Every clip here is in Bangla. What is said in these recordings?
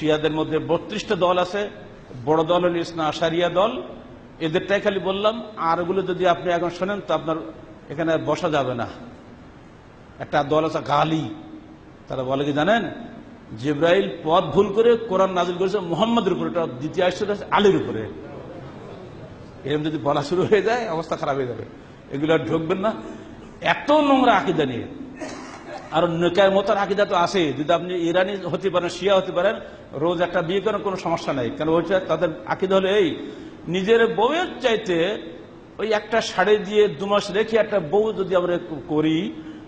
শিয়াদের মধ্যে বত্রিশটা দল আছে, বড় দল হল ইসনা আশারিয়া দল। এদেরটাই খালি বললাম, আর ওগুলো যদি আপনি এখন শোনেন, তো আপনার এখানে বসা যাবে না। একটা দল আছে গালি, তারা বলে কি জানেন? জিব্রাইল পথ ভুল করে কোরআন নাজিল করেছে মোহাম্মদের উপরে দ্বিতীয় আসছে আলীর উপরে। এরকম যদি বলা শুরু হয়ে যায়, অবস্থা খারাপ হয়ে যাবে। এগুলো ঢুকবেন না। এত নোংরা আকিদা নিয়ে। আর নেকার মতো আকিদা তো আছে। যদি আপনি ইরানি হতে পারেন, শিয়া হতে পারেন, রোজ একটা বিয়ে করেন কোনো সমস্যা নাই। কারণ ওইটা তাদের আকিদা হলো এই, নিজের বউয়ের চাইতে ওই একটা শাড়ি দিয়ে দু মাস রেখে একটা বউ যদি আমরা করি,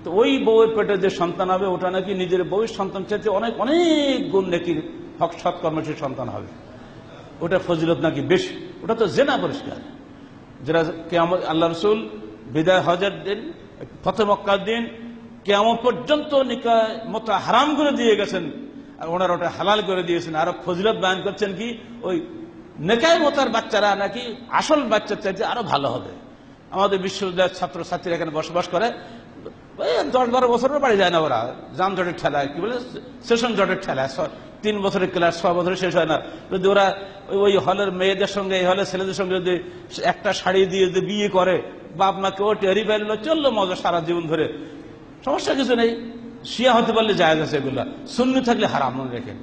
তো ওই বউয়ের পেটে যে সন্তান হবে, ওটা নাকি নিজের বউয়ের সন্তান চাইতে অনেক অনেক গুণ নাকি হক সৎ কর্মসূচির সন্তান হবে। ওটা ফজিলত নাকি বেশি? ওটা তো জেনা পরিষ্কার। যেটা কেমন আল্লাহ রসুল বিদায় হজের দিন ফতে মক্কার দিন কেমন পর্যন্ত নিকা মতো হারাম করে দিয়ে গেছেন। আর ওনারা ওটা হালাল করে দিয়েছেন। আরও ফজিলত বয়ান করছেন কি, ওই নেকায় মতার বাচ্চারা নাকি আসল বাচ্চার চাইতে আরও ভালো হবে। আমাদের বিশ্ববিদ্যালয়ের ছাত্র ছাত্রীরা এখানে বসবাস করে। দশ বারো বছরের বাড়ি যায় না ওরা। যানজটের ঠেলায়, কি বলে, সেশন জটের ঠেলায়। তিন বছরের ক্লাস, ছ বছরে শেষ হয় না। যদি ওরা ওই হলের মেয়েদের সঙ্গে, এই হলের ছেলেদের সঙ্গে যদি একটা শাড়ি দিয়ে যদি বিয়ে করে, বাপ মাকে ও টেরি পাইল চলল মজা সারা জীবন ধরে। সমস্যা কিছু নেই। শিয়া হতে পারলে জায়গা আছে এগুলা। সুন্নি থাকলে হারাম রেখে